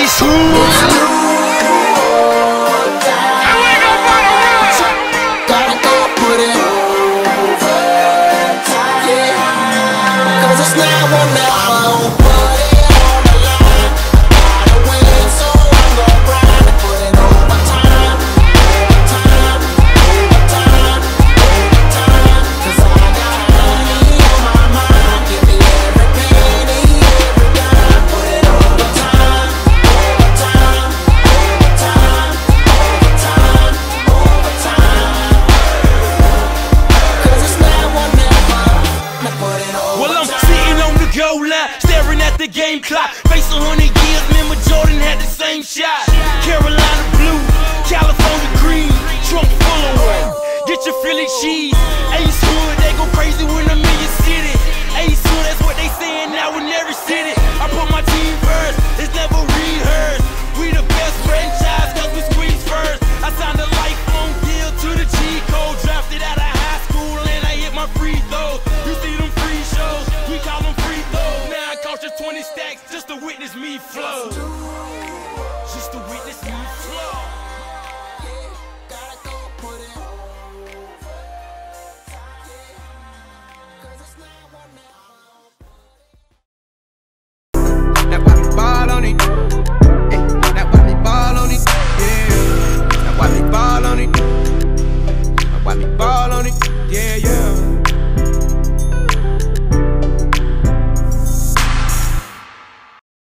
Isu. at the game clock. Face a hundred years, remember Jordan had the same shot. Carolina blue, California green, Trump full of way. Get your Philly cheese. Ace Hood, they go crazy when I'm in your city. Ace Hood, that's what they saying now in every city. just to witness me flow. Just to witness me flow.